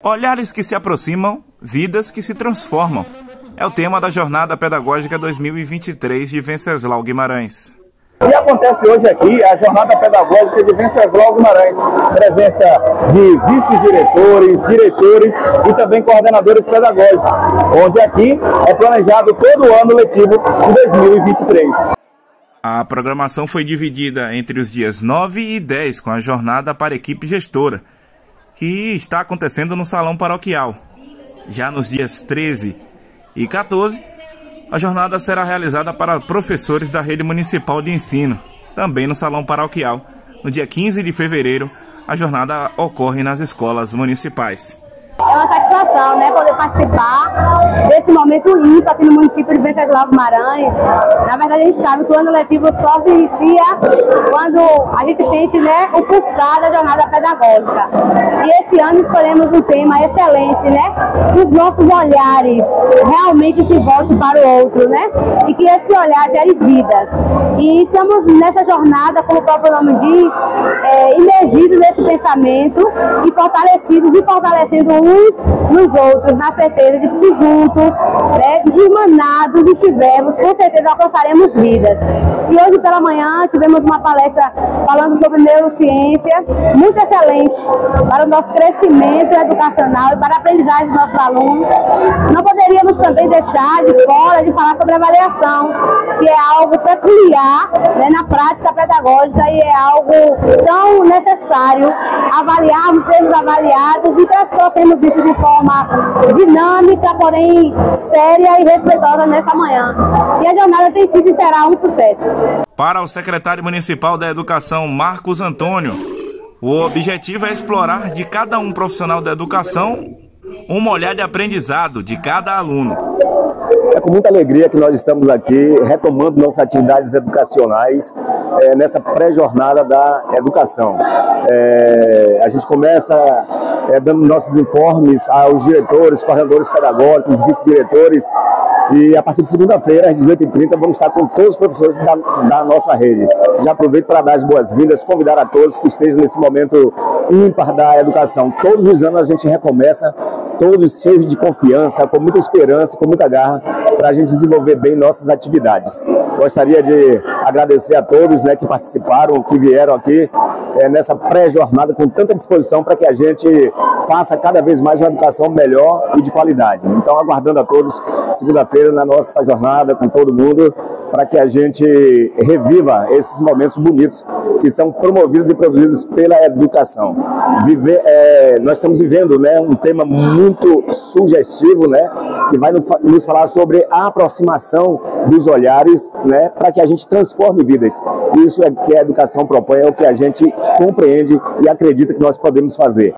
Olhares que se aproximam, vidas que se transformam. É o tema da Jornada Pedagógica 2023 de Venceslau Guimarães. E acontece hoje aqui a Jornada Pedagógica de Venceslau Guimarães. Presença de vice-diretores, diretores e também coordenadores pedagógicos, onde aqui é planejado todo o ano letivo de 2023. A programação foi dividida entre os dias 9 e 10 com a jornada para a equipe gestora que está acontecendo no Salão Paroquial. Já nos dias 13 e 14, a jornada será realizada para professores da rede municipal de ensino, também no Salão Paroquial. No dia 15 de fevereiro, a jornada ocorre nas escolas municipais. É uma satisfação, né, poder participar desse momento ímpar aqui no município de Venceslau Guimarães. Na verdade, a gente sabe que o ano letivo só se inicia quando a gente sente, né, o pulsar da jornada pedagógica. E esse ano escolhemos um tema excelente, né, que os nossos olhares realmente se voltem para o outro, né, e que esse olhar gere vidas. E estamos nessa jornada, como o próprio nome diz, é, imergidos nesse pensamento e fortalecidos e fortalecendo uns nos outros, na certeza de que se juntos, né, estivermos, com certeza alcançaremos vidas. E hoje pela manhã tivemos uma palestra falando sobre neurociência, muito excelente para o nosso crescimento educacional e para a aprendizagem dos nossos alunos. Não poderíamos também deixar de fora de falar sobre avaliação, que é algo peculiar né, na prática pedagógica e é algo tão necessário avaliarmos, sermos avaliados e trouxemos de forma dinâmica, porém séria e respeitosa nessa manhã. E a jornada tem sido e será um sucesso. Para o secretário municipal da Educação, Marcos Antônio, o objetivo é explorar de cada um profissional da educação um olhar de aprendizado de cada aluno. É com muita alegria que nós estamos aqui retomando nossas atividades educacionais é, nessa pré-jornada da educação. É, a gente começa é, dando nossos informes aos diretores, coordenadores pedagógicos, vice-diretores e a partir de segunda-feira, às 18h30, vamos estar com todos os professores da, da nossa rede. Já aproveito para dar as boas-vindas, convidar a todos que estejam nesse momento ímpar da educação. Todos os anos a gente recomeça, todos cheios de confiança, com muita esperança, com muita garra, para a gente desenvolver bem nossas atividades. Gostaria de agradecer a todos né, que participaram, que vieram aqui é, nessa pré-jornada com tanta disposição para que a gente faça cada vez mais uma educação melhor e de qualidade. Então, aguardando a todos segunda-feira na nossa jornada com todo mundo para que a gente reviva esses momentos bonitos que são promovidos e produzidos pela educação. Viver, é, nós estamos vivendo né, um tema muito sugestivo, né, que vai nos falar sobre a aproximação dos olhares né, para que a gente transforme vidas. Isso é que a educação propõe, é o que a gente compreende e acredita que nós podemos fazer.